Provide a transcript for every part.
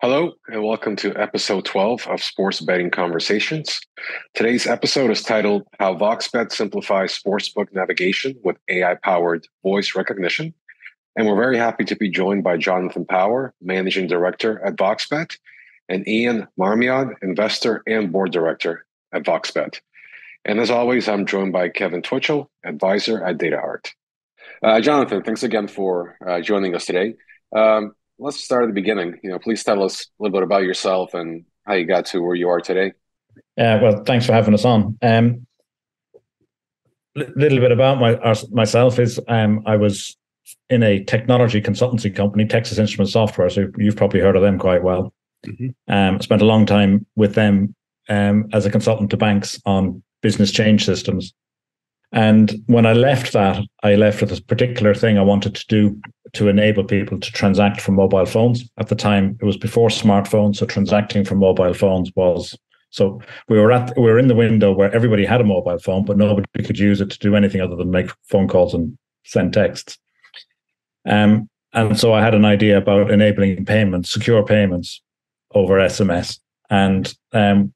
Hello, and welcome to episode 12 of Sports Betting Conversations. Today's episode is titled How VoxBet Simplifies Sportsbook Navigation with AI powered voice recognition. And we're very happy to be joined by Jonathan Power, Managing Director at VoxBet, and Ian Marmion, Investor and Board Director at VoxBet. And as always, I'm joined by Kevin Twitchell, Advisor at DataArt. Uh, Jonathan, thanks again for uh, joining us today. Um, let's start at the beginning. You know, please tell us a little bit about yourself and how you got to where you are today. Yeah, well, thanks for having us on. Um, little bit about my our, myself is um, I was in a technology consultancy company, Texas Instrument Software. So you've probably heard of them quite well. Mm-hmm. Um, spent a long time with them um, as a consultant to banks on business change systems. And when I left that, I left with a particular thing I wanted to do to enable people to transact from mobile phones. At the time, it was before smartphones, so transacting from mobile phones was so we were at we were in the window where everybody had a mobile phone, but nobody could use it to do anything other than make phone calls and send texts. Um, and so I had an idea about enabling payments, secure payments over SMS, and um,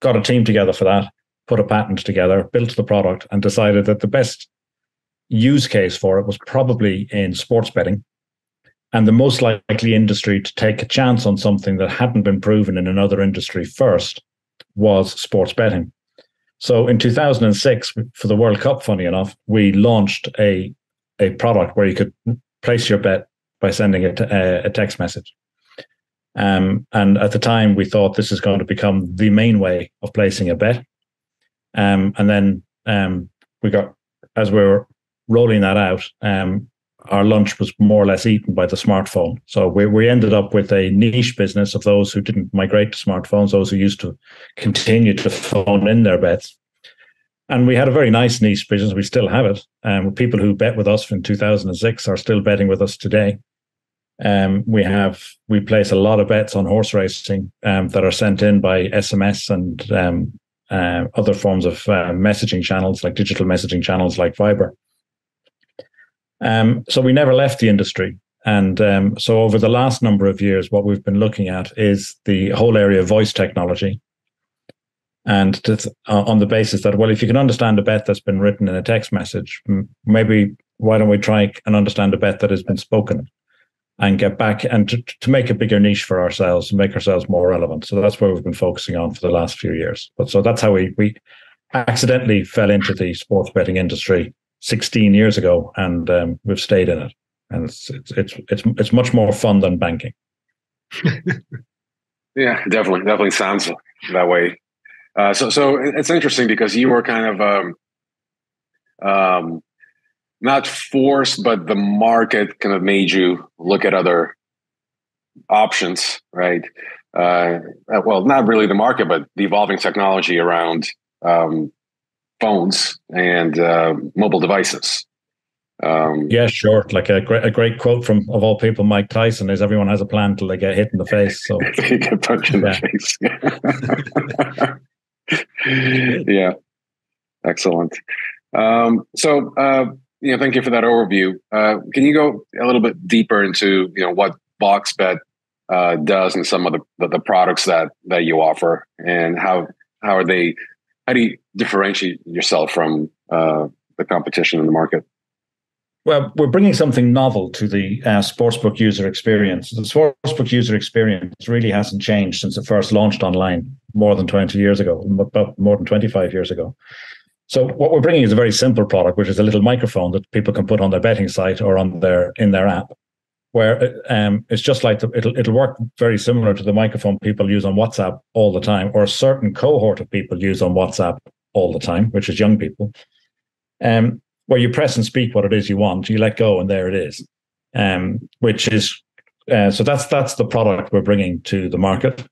got a team together for that. Put a patent together, built the product, and decided that the best use case for it was probably in sports betting. And the most likely industry to take a chance on something that hadn't been proven in another industry first was sports betting. So in 2006, for the World Cup, funny enough, we launched a, a product where you could place your bet by sending a, text message. Um, and at the time, we thought this is going to become the main way of placing a bet. Um, and then um, we got, as we were rolling that out, um, our lunch was more or less eaten by the smartphone. So we, we ended up with a niche business of those who didn't migrate to smartphones, those who used to continue to phone in their bets. And we had a very nice niche business. We still have it. Um, people who bet with us from 2006 are still betting with us today. Um, we have we place a lot of bets on horse racing um, that are sent in by SMS and um, uh, other forms of uh, messaging channels like digital messaging channels like Viber. Um, so we never left the industry. And um, so over the last number of years, what we've been looking at is the whole area of voice technology. And to, uh, on the basis that, well, if you can understand a bet that's been written in a text message, maybe why don't we try and understand a bet that has been spoken and get back and to, to make a bigger niche for ourselves and make ourselves more relevant. So that's where we've been focusing on for the last few years. But so that's how we, we accidentally fell into the sports betting industry 16 years ago, and um, we've stayed in it. And it's it's it's it's, it's much more fun than banking. yeah, definitely, definitely sounds that way. Uh, so so it's interesting because you were kind of um, um, not forced, but the market kind of made you look at other options, right? Uh, well, not really the market, but the evolving technology around um, phones and uh, mobile devices. Um, yeah, sure. Like a great, a great quote from of all people, Mike Tyson is "Everyone has a plan till they get hit in the face." So you get punched in the face. yeah, excellent. Um, so, uh, you know, thank you for that overview. Uh, can you go a little bit deeper into you know what VoxBet uh, does and some of the, the, the products that that you offer and how how are they how do you differentiate yourself from uh, the competition in the market? Well, we're bringing something novel to the uh, sportsbook user experience. The sportsbook user experience really hasn't changed since it first launched online more than 20 years ago, about more than 25 years ago. So what we're bringing is a very simple product, which is a little microphone that people can put on their betting site or on their in their app where um, it's just like the, it'll it'll work very similar to the microphone people use on WhatsApp all the time, or a certain cohort of people use on WhatsApp all the time, which is young people. Um, where you press and speak what it is you want, you let go, and there it is. Um, which is uh, so that's that's the product we're bringing to the market.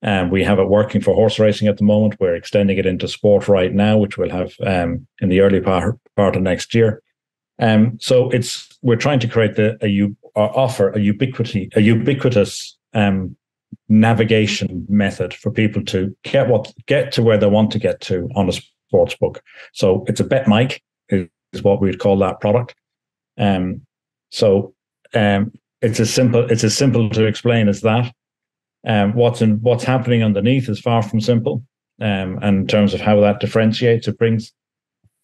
And um, we have it working for horse racing at the moment. We're extending it into sport right now, which we'll have um, in the early part, part of next year. Um, so it's we're trying to create the a u, offer a ubiquity a ubiquitous um, navigation method for people to get what get to where they want to get to on a sports book. So it's a bet mic is, is what we'd call that product. Um, so um, it's as simple it's as simple to explain as that. Um, what's in what's happening underneath is far from simple. Um, and in terms of how that differentiates, it brings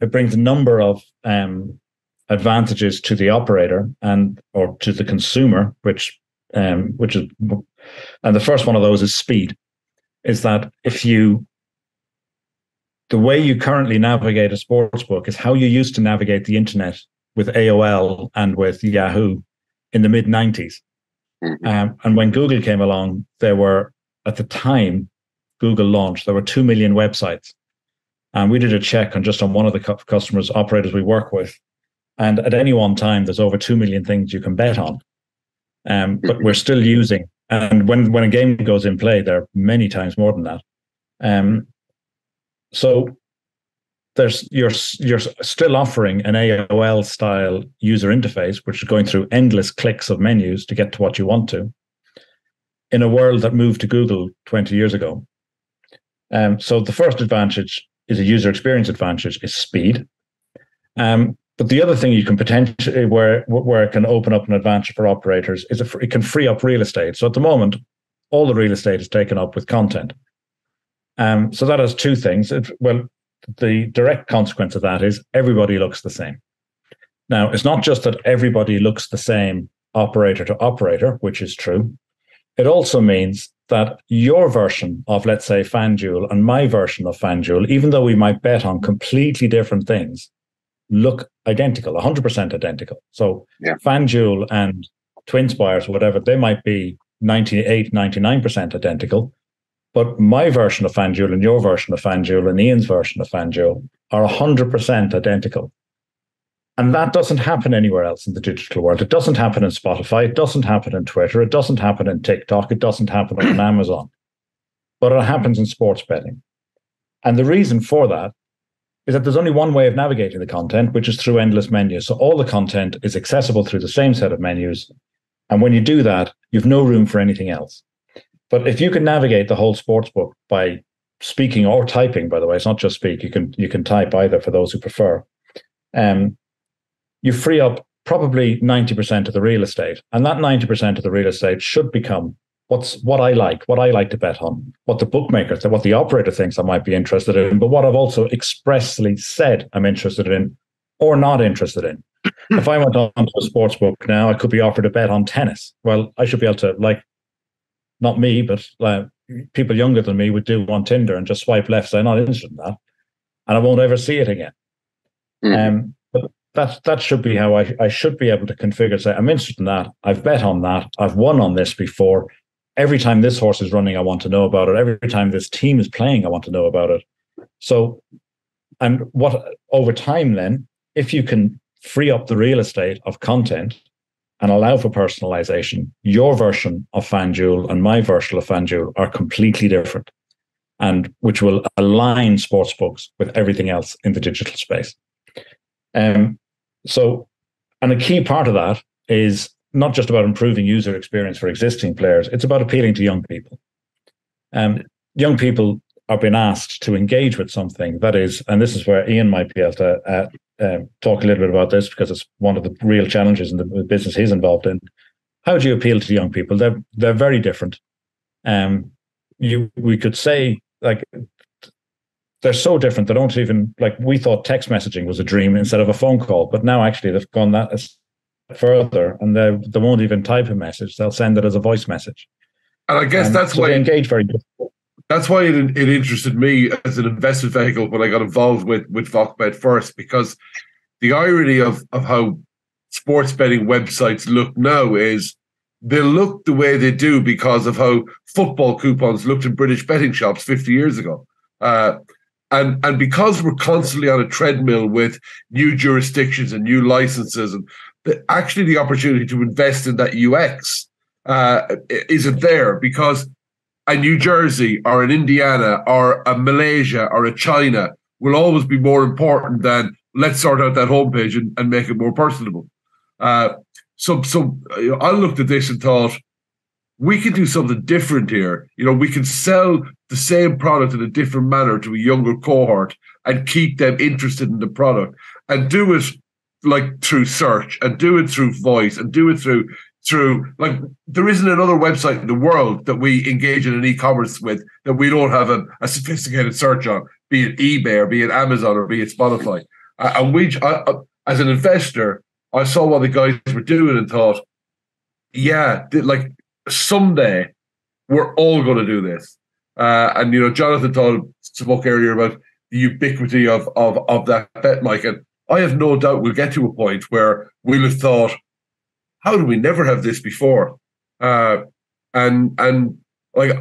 it brings a number of um, advantages to the operator and or to the consumer, which um, which is and the first one of those is speed. Is that if you the way you currently navigate a sports book is how you used to navigate the internet with AOL and with Yahoo in the mid 90s. Mm-hmm. Um, and when Google came along, there were, at the time Google launched, there were 2 million websites. And we did a check on just on one of the customers, operators we work with. And at any one time, there's over 2 million things you can bet on. Um, but we're still using, and when, when a game goes in play, there are many times more than that. Um, so there's you're you're still offering an AOL style user interface, which is going through endless clicks of menus to get to what you want to, in a world that moved to Google 20 years ago. Um, so the first advantage is a user experience advantage is speed. Um, but the other thing you can potentially where where it can open up an advantage for operators is it can free up real estate. So at the moment, all the real estate is taken up with content. Um, so that has two things. It, well, the direct consequence of that is everybody looks the same. Now, it's not just that everybody looks the same operator to operator, which is true. It also means that your version of, let's say, FanDuel and my version of FanDuel, even though we might bet on completely different things, look identical, 100% identical. So yeah. FanDuel and TwinSpires or whatever, they might be 98, 99% identical, but my version of FanDuel and your version of FanDuel and Ian's version of FanDuel are 100% identical. And that doesn't happen anywhere else in the digital world. It doesn't happen in Spotify. It doesn't happen in Twitter. It doesn't happen in TikTok. It doesn't happen on Amazon. But it happens in sports betting. And the reason for that is that there's only one way of navigating the content, which is through endless menus. So all the content is accessible through the same set of menus. And when you do that, you've no room for anything else. But if you can navigate the whole sports book by speaking or typing, by the way, it's not just speak. You can you can type either for those who prefer. Um, you free up probably ninety percent of the real estate, and that ninety percent of the real estate should become what's what I like, what I like to bet on, what the bookmaker, what the operator thinks I might be interested in, but what I've also expressly said I'm interested in or not interested in. if I went on to a sports book now, I could be offered a bet on tennis. Well, I should be able to like not me, but like people younger than me would do on Tinder and just swipe left, say, not interested in that. And I won't ever see it again. Mm. Um, but that that should be how I, I should be able to configure, say, I'm interested in that. I've bet on that. I've won on this before. Every time this horse is running, I want to know about it. Every time this team is playing, I want to know about it. So, and what over time, then, if you can free up the real estate of content and allow for personalization, your version of FanDuel and my version of FanDuel are completely different, and which will align sportsbooks with everything else in the digital space. Um, so, and a key part of that is not just about improving user experience for existing players; it's about appealing to young people. Um, young people are being asked to engage with something that is, and this is where Ian might be able to uh, um, talk a little bit about this because it's one of the real challenges in the business he's involved in. How do you appeal to young people? They're they're very different. Um, you we could say like they're so different. They don't even like we thought text messaging was a dream instead of a phone call, but now actually they've gone that further and they they won't even type a message. They'll send it as a voice message. And I guess um, that's so why they engage very. Difficult that's why it, it interested me as an investment vehicle when I got involved with with VoxBet first, because the irony of of how sports betting websites look now is they look the way they do because of how football coupons looked in British betting shops 50 years ago. Uh, and and because we're constantly on a treadmill with new jurisdictions and new licenses and the, actually the opportunity to invest in that UX uh, isn't there because a New Jersey or an Indiana or a Malaysia or a China will always be more important than let's sort out that homepage and, and make it more personable. Uh, so, so I looked at this and thought we can do something different here. You know, we can sell the same product in a different manner to a younger cohort and keep them interested in the product and do it like through search and do it through voice and do it through through like there isn't another website in the world that we engage in an e-commerce with that we don't have a, a sophisticated search on, be it eBay or be it Amazon or be it Spotify. Uh, and we, as an investor, I saw what the guys were doing and thought, yeah, like someday we're all going to do this. Uh, and you know, Jonathan told spoke earlier about the ubiquity of of of that bet, mic, and I have no doubt we'll get to a point where we'll have thought, how did we never have this before? Uh, and and like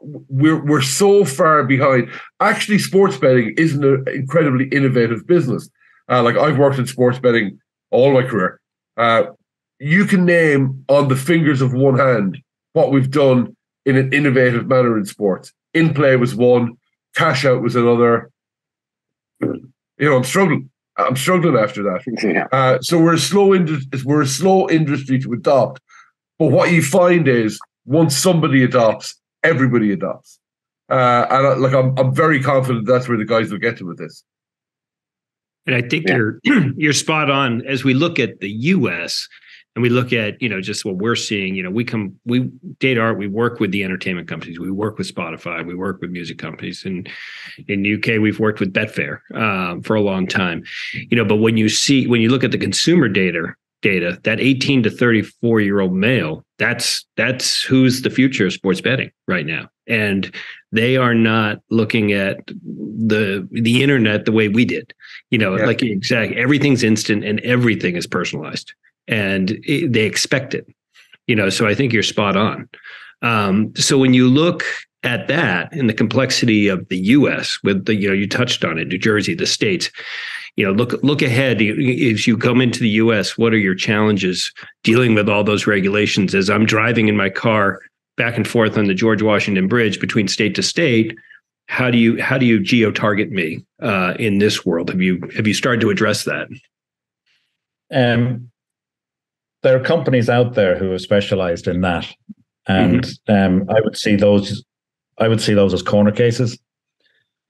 we're we're so far behind. Actually, sports betting isn't an incredibly innovative business. Uh, like I've worked in sports betting all my career. Uh, you can name on the fingers of one hand what we've done in an innovative manner in sports. In play was one, cash out was another. You know, I'm struggling. I'm struggling after that. Yeah. Uh, so we're a slow industry. We're a slow industry to adopt. But what you find is once somebody adopts, everybody adopts. Uh, and I, like I'm, I'm very confident that's where the guys will get to with this. And I think yeah. you're you're spot on. As we look at the U.S., and we look at you know just what we're seeing you know we come we DataArt we work with the entertainment companies. We work with Spotify. We work with music companies. And in uk we've worked with Betfair um, for a long time. You know but when you see when you look at the consumer data data that 18 to 34 year old male that's that's who's the future of sports betting right now. And they are not looking at the the internet the way we did. You know yeah. like exactly everything's instant and everything is personalized and it, they expect it. You know, so I think you're spot on. Um, so when you look at that and the complexity of the U.S. with the, you know, you touched on it, New Jersey, the states. You know, look look ahead as you come into the U.S. What are your challenges dealing with all those regulations? As I'm driving in my car back and forth on the George Washington Bridge between state to state, how do you how do you geo target me uh, in this world? Have you have you started to address that? Um, there are companies out there who have specialized in that, and mm-hmm. um, I would see those. I would see those as corner cases.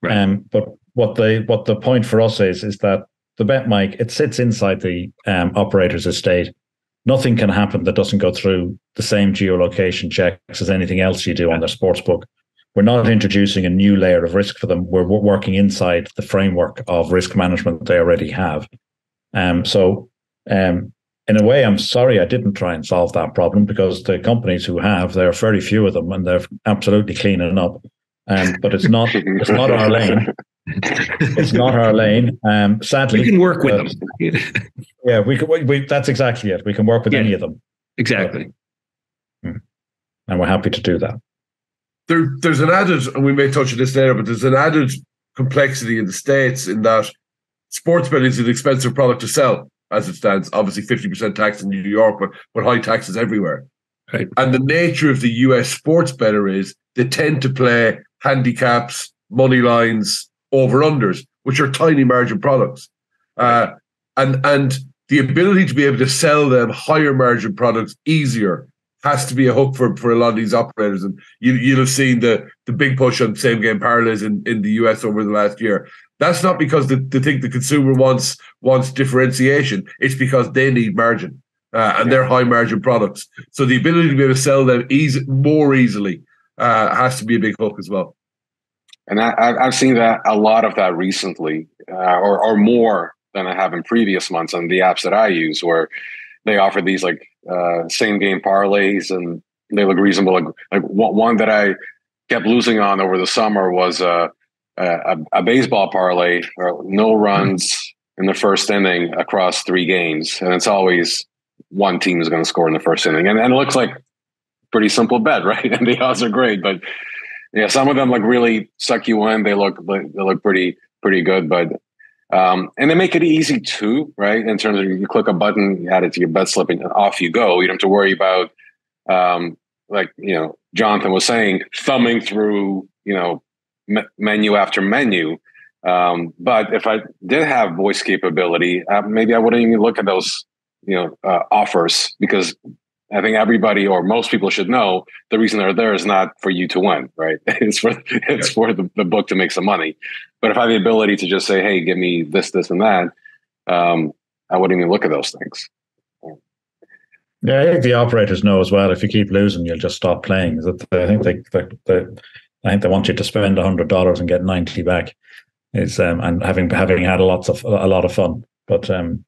Right. Um, but what the what the point for us is is that the bet mic it sits inside the um, operator's estate. Nothing can happen that doesn't go through the same geolocation checks as anything else you do on their sports book. We're not introducing a new layer of risk for them. We're, we're working inside the framework of risk management they already have. Um, so um, in a way, I'm sorry I didn't try and solve that problem because the companies who have, there are very few of them, and they're absolutely cleaning up. Um, but it's not it's not our lane. It's not our lane. Um, sadly, we can work with uh, them. yeah, we can. We, we, that's exactly it. We can work with yeah, any of them. Exactly. But, hmm. and we're happy to do that. There, there's an added, and we may touch on this later, but there's an added complexity in the states in that sports betting is an expensive product to sell as it stands. Obviously, 50% tax in New York, but, but high taxes everywhere. Right. And the nature of the US sports better is they tend to play handicaps, money lines, over unders, which are tiny margin products. Uh, and and the ability to be able to sell them higher margin products easier has to be a hook for, for a lot of these operators. And you you'll have seen the the big push on same game parlays in, in the US over the last year. That's not because they, they think the consumer wants wants differentiation. It's because they need margin, uh, and yeah. they're high margin products. So the ability to be able to sell them easy, more easily uh, has to be a big hook as well. And I, have seen that a lot of that recently, uh, or or more than I have in previous months on the apps that I use, where they offer these like uh, same game parlays and they look reasonable. Like, like one that I kept losing on over the summer was uh, a, a, baseball parlay, no runs in the first inning across three games, and it's always one team is going to score in the first inning, and, and it looks like pretty simple bet, right? And the odds are great, but yeah, some of them like really suck you in. They look they look pretty pretty good, but um, and they make it easy too, right? In terms of you click a button, you add it to your bet slip, and off you go. You don't have to worry about um, like you know Jonathan was saying, thumbing through you know menu after menu. Um, but if I did have voice capability, uh, maybe I wouldn't even look at those, you know, uh, offers because I think everybody or most people should know the reason they're there is not for you to win, right? it's for it's for the, the, book to make some money. But if I have the ability to just say, "Hey, give me this, this, and that," um, I wouldn't even look at those things. Yeah, I think the operators know as well. If you keep losing, you'll just stop playing. I think they, they, they I think they want you to spend hundred dollars and get ninety back. Is um, and having having had a lots of a lot of fun, but um,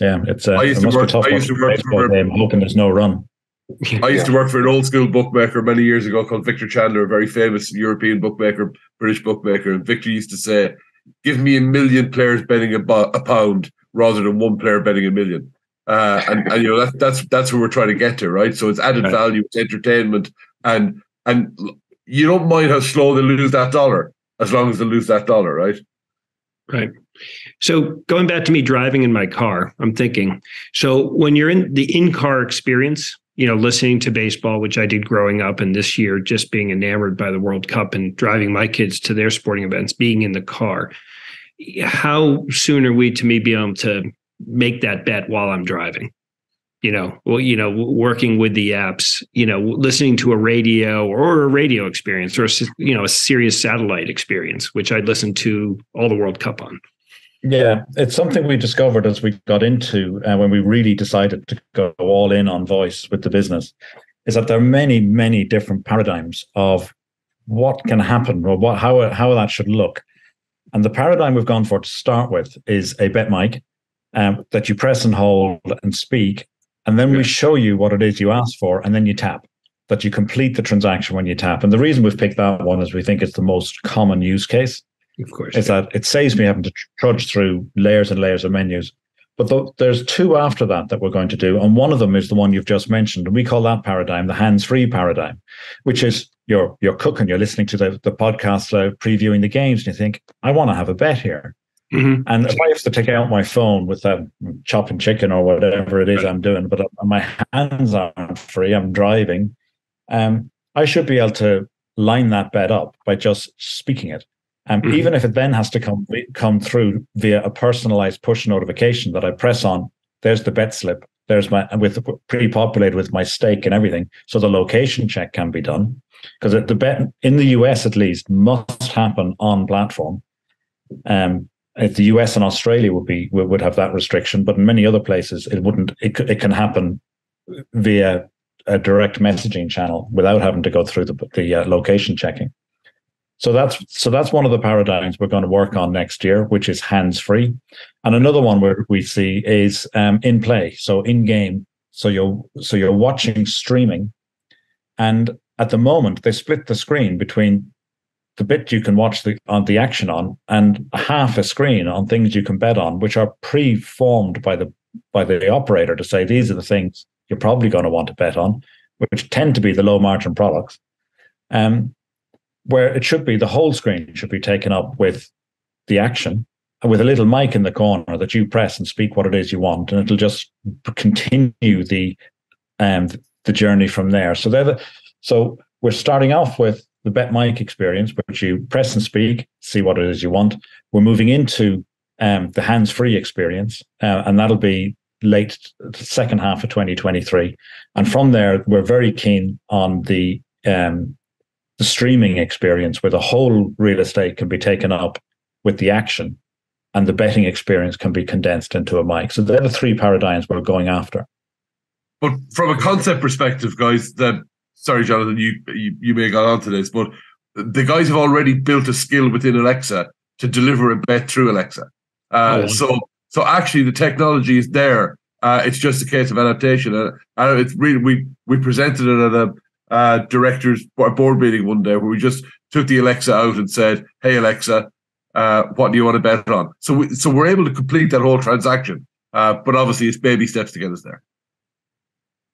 yeah, it's uh, it must work, be tough. I used to work for, game, hoping there's no run. I used yeah. to work for an old school bookmaker many years ago called Victor Chandler, a very famous European bookmaker, British bookmaker. And Victor used to say, "Give me a million players betting a, a pound rather than one player betting a million. Uh, and, and you know that, that's that's where we're trying to get to, right? So it's added right. value, it's entertainment, and and you don't mind how slow they lose that dollar as long as they lose that dollar, right? Right. So going back to me driving in my car, I'm thinking, so when you're in the in-car experience, you know, listening to baseball, which I did growing up, and this year just being enamored by the World Cup and driving my kids to their sporting events, being in the car. How soon are we to me be able to make that bet while I'm driving? You know, well, you know, working with the apps, you know, listening to a radio or a radio experience or, a, you know, a Sirius satellite experience, which I'd listen to all the World Cup on. Yeah, it's something we discovered as we got into uh, when we really decided to go all in on voice with the business. Is that there are many, many different paradigms of what can happen or what how how that should look. And the paradigm we've gone for to start with is a bet mic um, that you press and hold and speak, and then we show you what it is you asked for, and then you tap. That you complete the transaction when you tap. And the reason we've picked that one is we think it's the most common use case. Of course. Is yeah. that it saves me having to trudge through layers and layers of menus. But th- there's two after that that we're going to do. And one of them is the one you've just mentioned. And we call that paradigm the hands free paradigm, which is you're, you're cooking, you're listening to the, the podcast, uh, previewing the games, and you think, I want to have a bet here. Mm-hmm. And if I have to take out my phone with that chopping chicken or whatever it is. I'm doing, but my hands aren't free, I'm driving, um, I should be able to line that bet up by just speaking it. Um, mm-hmm. Even if it then has to come come through via a personalized push notification that I press on, there's the bet slip. There's my with pre-populated with my stake and everything, so the location check can be done because the bet in the US at least must happen on platform. Um, the US and Australia would be would have that restriction, but in many other places it wouldn't. It it can happen via a direct messaging channel without having to go through the the uh, location checking. So that's so that's one of the paradigms we're going to work on next year, which is hands free, and another one where we see is um, in play, so in game. So you're so you're watching streaming, and at the moment they split the screen between the bit you can watch the on the action on and half a screen on things you can bet on, which are pre-formed by the by the operator to say these are the things you're probably going to want to bet on, which tend to be the low margin products. Um, where it should be the whole screen should be taken up with the action with a little mic in the corner that you press and speak what it is you want, and it'll just continue the um the journey from there. So they're the, so we're starting off with the Bet Mic experience, which you press and speak, see what it is you want. We're moving into um, the hands free experience, uh, and that'll be late second half of 2023. And from there, we're very keen on the um, the streaming experience, where the whole real estate can be taken up with the action, and the betting experience can be condensed into a mic. So they're the three paradigms we're going after. But from a concept perspective, guys, the sorry, Jonathan, you, you, you may have got onto this, but the guys have already built a skill within Alexa to deliver a bet through Alexa. Uh, oh. So so actually, the technology is there. Uh, it's just a case of adaptation. Uh, and it's really we we presented it at a uh, directors board meeting one day where we just took the Alexa out and said, "Hey Alexa, uh, what do you want to bet on?" So we so we're able to complete that whole transaction. Uh, but obviously, it's baby steps to get us there.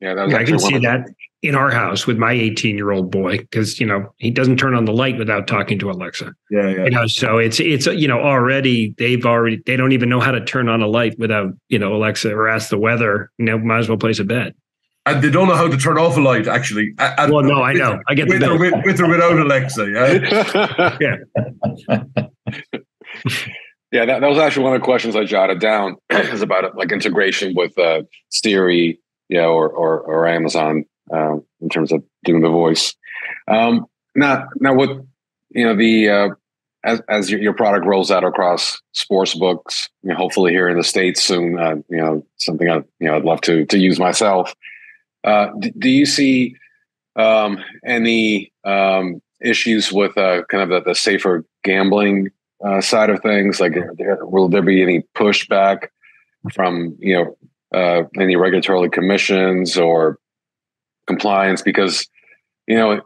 Yeah, that yeah I can see that in our house with my 18 year old boy because you know he doesn't turn on the light without talking to Alexa. Yeah, yeah. You know, so it's it's you know already they've already they don't even know how to turn on a light without you know Alexa or ask the weather. You know, might as well place a bet. And they don't know how to turn off a light. Actually, and well, no, with, I know. I get with or, with, with or without Alexa. Yeah, yeah. yeah, that, that was actually one of the questions I jotted down is about like integration with uh, Siri, you know, or, or, or Amazon uh, in terms of doing the voice. Um, now, now with you know the uh, as as your, your product rolls out across sports books, you know, hopefully here in the states soon, uh, you know, something I you know I'd love to to use myself. Uh, d- do you see um, any um, issues with uh, kind of the, the safer gambling uh, side of things? Like, there, will there be any pushback from you know uh, any regulatory commissions or compliance? Because you know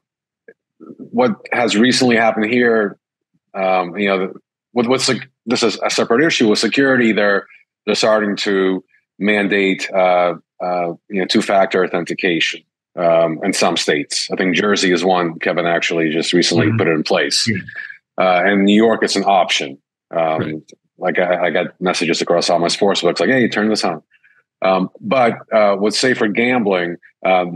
what has recently happened here. Um, you know, with what's like this is a separate issue with security. They're they're starting to mandate uh, uh, you know two factor authentication um, in some states. I think Jersey is one. Kevin actually just recently mm-hmm. put it in place. Yeah. Uh, and New York, it's an option. Um, right. Like I, I, got messages across all my sports books, like, "Hey, turn this on." Um, but uh, with safer gambling, uh,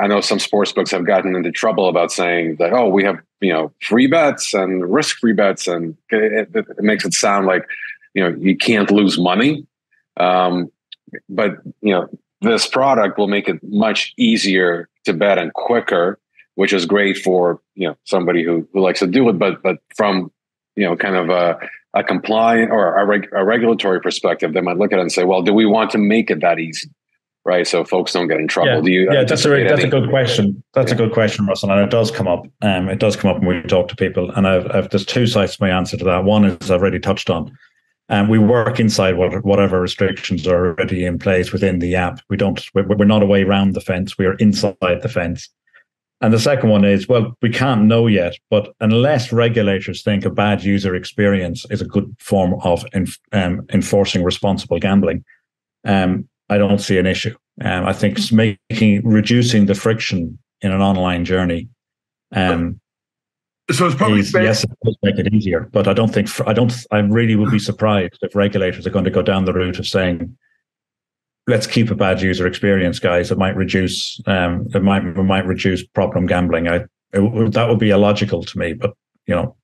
I know some sports books have gotten into trouble about saying that, "Oh, we have you know free bets and risk-free bets," and it, it, it makes it sound like you know you can't lose money. Um, but you know this product will make it much easier to bet and quicker, which is great for you know somebody who, who likes to do it. But but from you know kind of a, a compliant or a, reg, a regulatory perspective, they might look at it and say, well, do we want to make it that easy? Right, so folks don't get in trouble. Yeah, do you? Yeah, that's a that's a good question. That's yeah. a good question, Russell, and it does come up. Um, it does come up when we talk to people, and I've, I've there's two sides to my answer to that. One is I've already touched on and we work inside what, whatever restrictions are already in place within the app. We don't, we're not away around the fence. We are inside the fence. And the second one is, well, we can't know yet, but unless regulators think a bad user experience is a good form of um, enforcing responsible gambling, um, I don't see an issue. Um, I think making reducing the friction in an online journey um, so it's probably yes, it does make it easier, but I don't think I don't. I really would be surprised if regulators are going to go down the route of saying, "Let's keep a bad user experience, guys." It might reduce. Um, it might it might reduce problem gambling. I it, that would be illogical to me, but you know,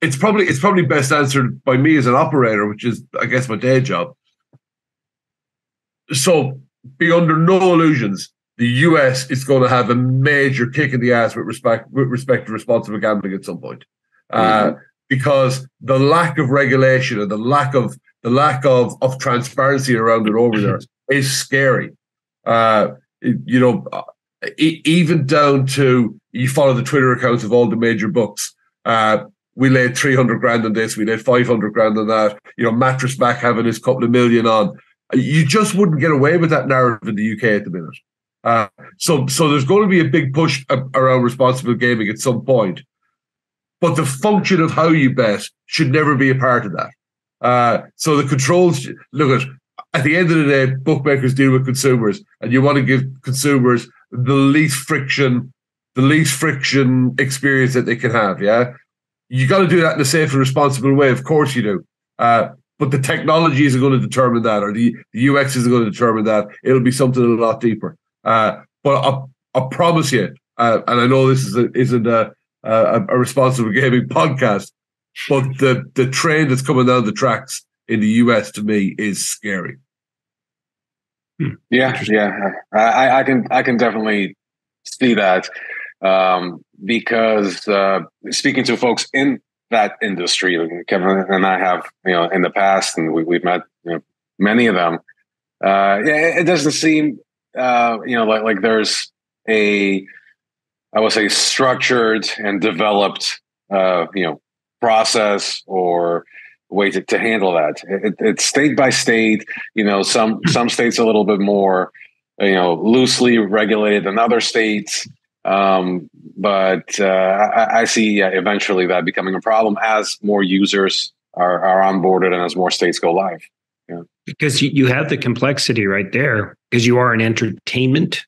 it's probably it's probably best answered by me as an operator, which is I guess my day job. So be under no illusions the US is going to have a major kick in the ass with respect with respect to responsible gambling at some point, uh, mm-hmm. because the lack of regulation and the lack of the lack of of transparency around it over there is scary. Uh, you know, even down to you follow the Twitter accounts of all the major books. Uh, we laid 300 grand on this, we laid 500 grand on that. You know, Mattress Mack having his couple of million on. You just wouldn't get away with that narrative in the UK at the minute. Uh, so, so there's going to be a big push around responsible gaming at some point, but the function of how you bet should never be a part of that. Uh, so the controls, look at at the end of the day, bookmakers deal with consumers, and you want to give consumers the least friction, the least friction experience that they can have. Yeah, you got to do that in a safe and responsible way. Of course, you do. Uh, but the technology isn't going to determine that, or the, the UX isn't going to determine that. It'll be something a lot deeper. Uh, but I, I promise you, uh, and I know this is a, isn't a, a, a responsible gaming podcast, but the the train that's coming down the tracks in the US to me is scary. Hmm. Yeah, yeah, I, I can I can definitely see that um, because uh, speaking to folks in that industry, Kevin and I have you know in the past, and we, have met you know, many of them. Uh, yeah, it doesn't seem uh, you know, like like there's a, I would say, structured and developed, uh, you know, process or way to, to handle that. It, it's state by state. You know, some some states a little bit more, you know, loosely regulated than other states. Um, but uh, I, I, see yeah, eventually that becoming a problem as more users are, are onboarded and as more states go live. Yeah. Because you, you have the complexity right there, because you are an entertainment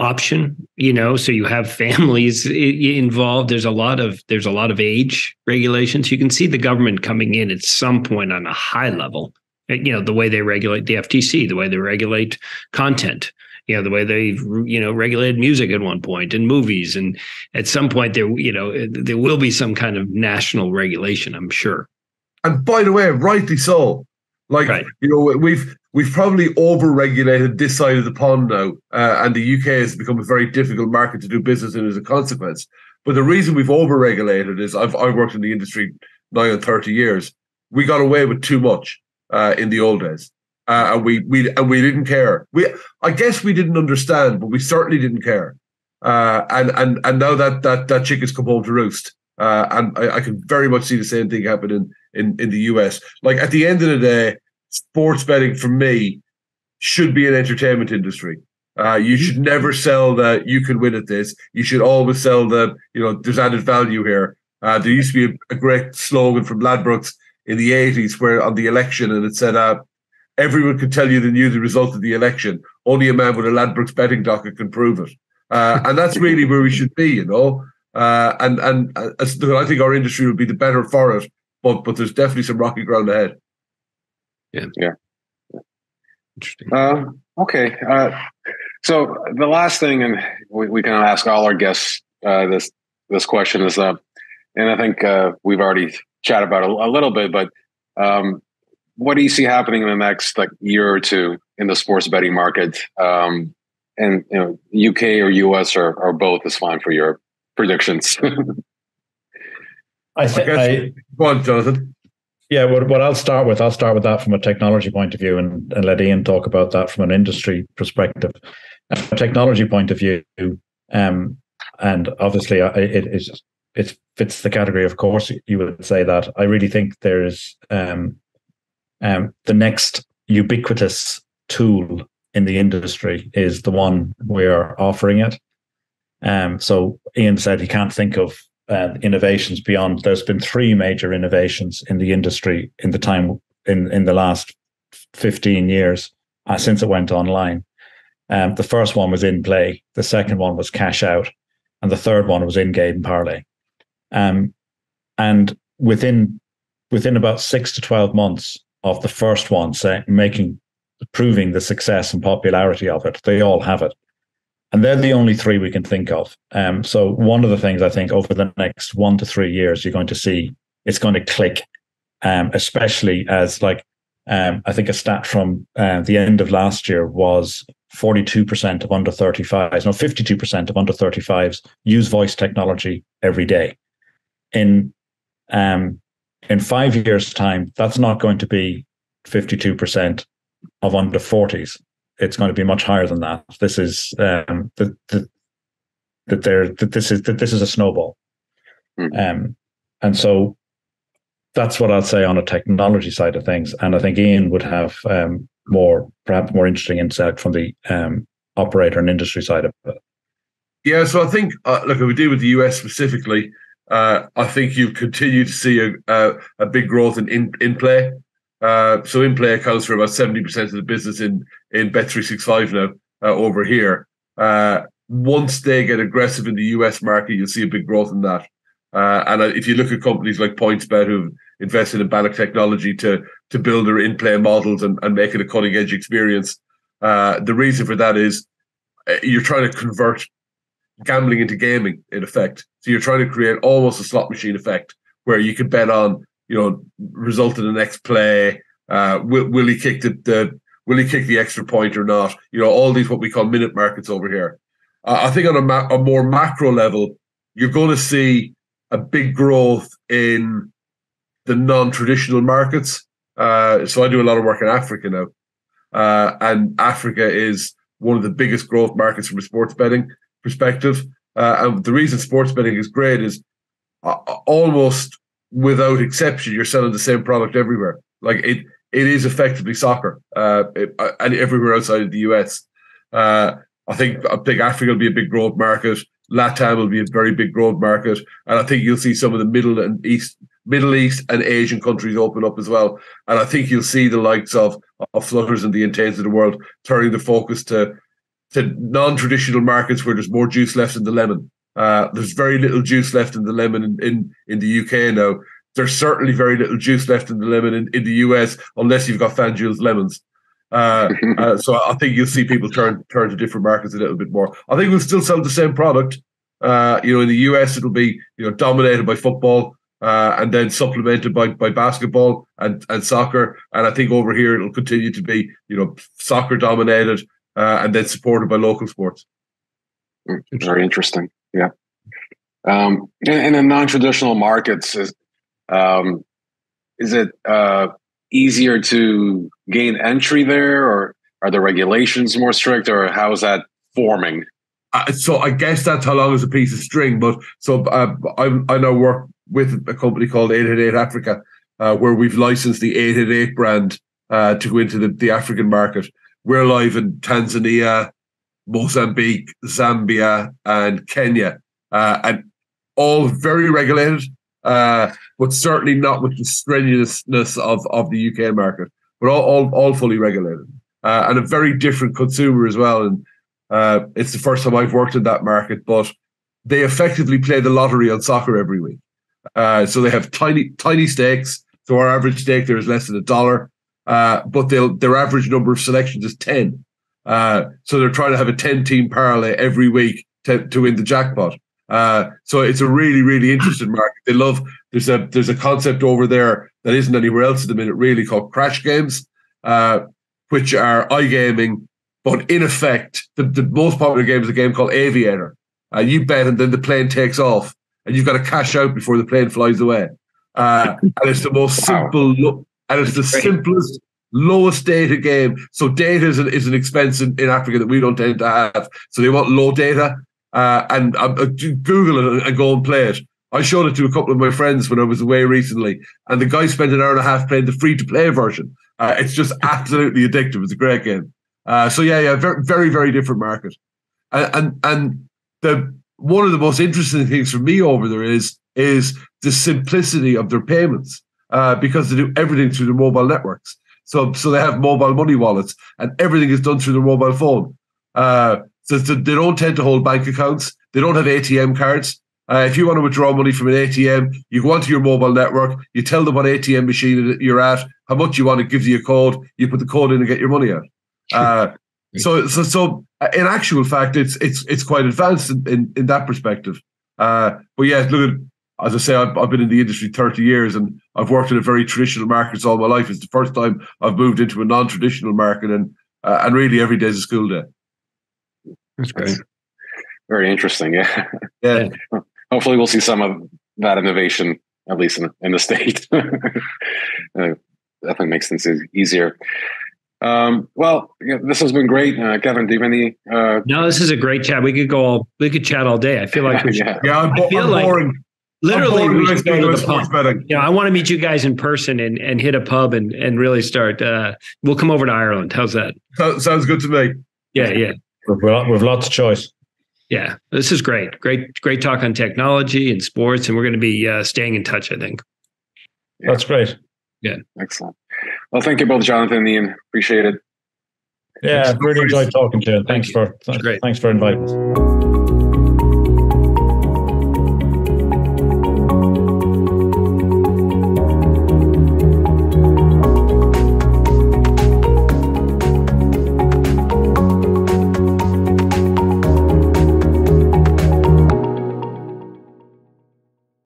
option you know so you have families involved. There's a lot of there's a lot of age regulations. You can see the government coming in at some point on a high level uh, you know the way they regulate the ftc the way they regulate content you know the way they you know regulated music at one point and movies. And at some point there you know there will be some kind of national regulation i'm sure. And by the way rightly so. Like right. you know, we've we've probably over-regulated this side of the pond now, uh, and the UK has become a very difficult market to do business in as a consequence. But the reason we've over-regulated is I've I've worked in the industry nigh on 30 years, we got away with too much uh, in the old days. Uh, and we we and we didn't care. We I guess we didn't understand, but we certainly didn't care. Uh, and and and now that that that chick has come home to roost, uh, and I, I, can very much see the same thing happening in in the US. Like at the end of the day, sports betting for me should be an entertainment industry. Uh, you should mm-hmm. never sell that you can win at this. You should always sell the, you know, there's added value here. Uh, there used to be a, a, great slogan from Ladbrokes in the 80s where on the election and it said, uh, everyone could tell you they knew the result of the election. Only a man with a Ladbrokes betting docket can prove it. Uh, and that's really where we should be, you know. Uh, and and uh, I think our industry would be the better for it, but but there's definitely some rocky ground ahead. Yeah, yeah. Interesting. Uh, okay. Uh, so the last thing, and we, we can ask all our guests uh, this this question is, uh, and I think uh, we've already chatted about it a, a little bit, but um, what do you see happening in the next like year or two in the sports betting market? Um, and you know, UK or US or, or both is fine for your predictions. I think. Go on, Jonathan. Yeah, what, what I'll start with, I'll start with that from a technology point of view and, and let Ian talk about that from an industry perspective. From a technology point of view, um, and obviously it, it, it fits the category, of course, you would say that. I really think there is um, um, the next ubiquitous tool in the industry is the one we're offering it. Um, so Ian said he can't think of uh, innovations beyond. There's been three major innovations in the industry in the time in in the last 15 years uh, since it went online. Um, the first one was in play. The second one was cash out, and the third one was in game parlay. Um, and within within about six to 12 months of the first one, say, making proving the success and popularity of it, they all have it and they're the only three we can think of. Um, so one of the things I think over the next one to three years, you're going to see it's going to click, um, especially as like um, I think a stat from uh, the end of last year was 42% of under 35s, no, 52% of under 35s use voice technology every day. In um, in five years' time, that's not going to be 52% of under 40s it's going to be much higher than that. This is um, that the, that there that this is that this is a snowball, mm. um, and so that's what I'll say on a technology side of things. And I think Ian would have um, more perhaps more interesting insight from the um, operator and industry side of it. Yeah, so I think uh, look, if we deal with the US specifically, uh, I think you continue to see a, a, a big growth in in, in play. Uh, so in play accounts for about 70% of the business in, in Bet365 now uh, over here. Uh, once they get aggressive in the US market, you'll see a big growth in that. Uh, and uh, if you look at companies like PointsBet who've invested in Banach technology to to build their in-play models and, and make it a cutting-edge experience, the reason for that is you're trying to convert gambling into gaming in effect. So you're trying to create almost a slot machine effect where you can bet on you know, result in the next play? Uh, will, will he kick the, the will he kick the extra point or not? You know, all these what we call minute markets over here. Uh, I think on a, ma- a more macro level, you're going to see a big growth in the non-traditional markets. Uh, so I do a lot of work in Africa now, uh, and Africa is one of the biggest growth markets from a sports betting perspective. Uh, and the reason sports betting is great is uh, almost without exception, you're selling the same product everywhere. Like it, it is effectively soccer, uh, it, uh, and everywhere outside of the US. Uh, I think I think Africa will be a big growth market. Latam will be a very big growth market, and I think you'll see some of the middle and east, Middle East and Asian countries open up as well. And I think you'll see the likes of of Flutters and the Entains of the world turning the focus to to non-traditional markets where there's more juice left in the lemon. Uh, there's very little juice left in the lemon in, in, in, the UK now. There's certainly very little juice left in the lemon in, in the US unless you've got FanDuel's lemons. Uh, uh, so I think you'll see people turn turn to different markets a little bit more. I think we'll still sell the same product. Uh, you know, in the US, it'll be you know dominated by football uh, and then supplemented by by basketball and and soccer. And I think over here it'll continue to be you know soccer dominated uh, and then supported by local sports. Very interesting. Yeah. Um, and, and in non-traditional markets, is Um, is it uh, easier to gain entry there, or are the regulations more strict, or how is that forming? Uh, so I guess that's how long is a piece of string. But so uh, I I now work with a company called 888 Africa, uh, where we've licensed the 888 brand uh, to go into the, the African market. We're live in Tanzania, Mozambique, Zambia, and Kenya, uh, and all very regulated, uh, but certainly not with the strenuousness of, of the UK market, but all, all, all fully regulated. Uh, and a very different consumer as well. And uh, it's the first time I've worked in that market, but they effectively play the lottery on soccer every week. Uh, so they have tiny, tiny stakes. So our average stake there is less than a dollar, uh, but their average number of selections is 10. Uh, so they're trying to have a 10 team parlay every week to, to win the jackpot. Uh, so it's a really, really interesting market. They love there's a there's a concept over there that isn't anywhere else at the minute, really called crash games, uh, which are iGaming, but in effect, the, the most popular game is a game called Aviator. Uh, you bet, and then the plane takes off, and you've got to cash out before the plane flies away. Uh, and it's the most simple, and it's the simplest lowest data game. So data is an, is an expense in, in Africa that we don't tend to have. So they want low data. Uh, and uh, uh Google it and go and play it. I showed it to a couple of my friends when I was away recently, and the guy spent an hour and a half playing the free to play version. Uh, it's just absolutely addictive. It's a great game. Uh, so yeah, yeah, very, very, very different market. And, and and the one of the most interesting things for me over there is is the simplicity of their payments uh, because they do everything through the mobile networks. So so they have mobile money wallets, and everything is done through their mobile phone. Uh, so, so, they don't tend to hold bank accounts. They don't have ATM cards. Uh, if you want to withdraw money from an ATM, you go onto your mobile network, you tell them what ATM machine you're at, how much you want, it gives you a code, you put the code in and get your money out. Uh, so, so, so uh, in actual fact, it's it's it's quite advanced in, in, in that perspective. Uh, but yeah, look at as I say, I've, I've, been in the industry 30 years and I've worked in a very traditional markets all my life. It's the first time I've moved into a non-traditional market and uh, and really every day is a school day. That's great. Very interesting. Yeah. Yeah. Hopefully we'll see some of that innovation, at least in, in the state. uh, definitely makes things easier. Um, well, yeah, this has been great, uh, Kevin. Do you have any? Uh, no, this is a great chat. We could go all. We could chat all day. I feel like we should, yeah, yeah. I'm, I feel I'm like, boring. Literally, we should go to the pub. Betting. Yeah, I want to meet you guys in person and, and hit a pub and, and really start. Uh, we'll come over to Ireland. How's that? sounds good to me. Yeah, yeah. We've, we've lots of choice. Yeah, this is great. Great, great talk on technology and sports, and we're going to be uh, staying in touch. I think. Yeah. That's great. Yeah, excellent. Well, thank you both, Jonathan and Ian. Appreciate it. Yeah, really enjoyed talking to you. Thanks Thank for th- thanks for inviting us.